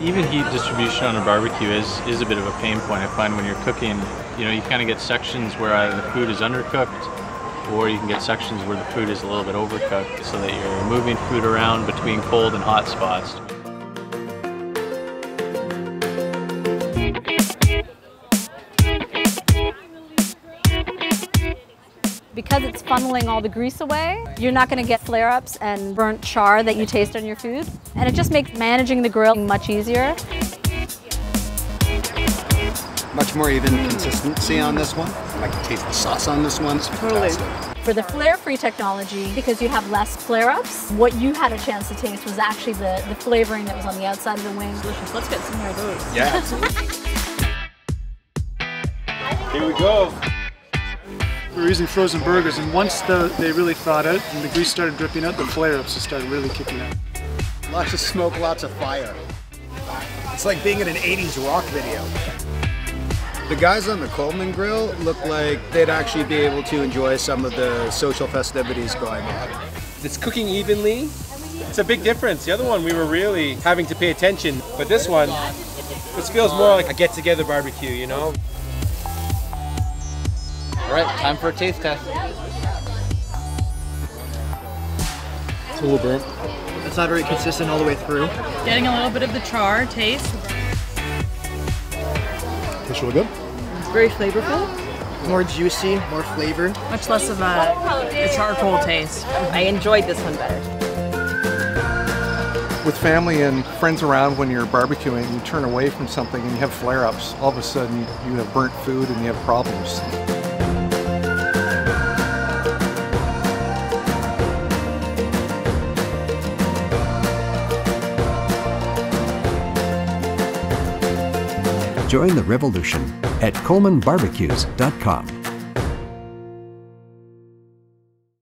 Even heat distribution on a barbecue is, is a bit of a pain point. I find when you're cooking, you know, you kind of get sections where either the food is undercooked or you can get sections where the food is a little bit overcooked so that you're moving food around between cold and hot spots. Because it's funneling all the grease away, you're not going to get flare-ups and burnt char that you taste on your food. And it just makes managing the grill much easier. Much more even consistency on this one. I can taste the sauce on this one. It's Totally. For the flare-free technology, because you have less flare-ups, what you had a chance to taste was actually the, the flavoring that was on the outside of the wing. Delicious. Let's get some more of those. Yeah, absolutely. Here we go. We were using frozen burgers, and once the, they really thawed out and the grease started dripping out, the flare-ups just started really kicking in. lots of smoke, lots of fire. It's like being in an 80s rock video. The guys on the Coleman Grill look like they'd actually be able to enjoy some of the social festivities going on. It's cooking evenly. It's a big difference. The other one we were really having to pay attention, but this one, this feels more like a get-together barbecue, you know? All right, time for a taste test. It's a little burnt. It's not very consistent all the way through. Getting a little bit of the char taste. Tastes really good. It's very flavorful. More juicy, more flavor. Much less of a, a charcoal taste. I enjoyed this one better. with family and friends around when you're barbecuing, you turn away from something and you have flare-ups. All of a sudden, you have burnt food and you have problems. Join the revolution at ColemanBarbecues.com.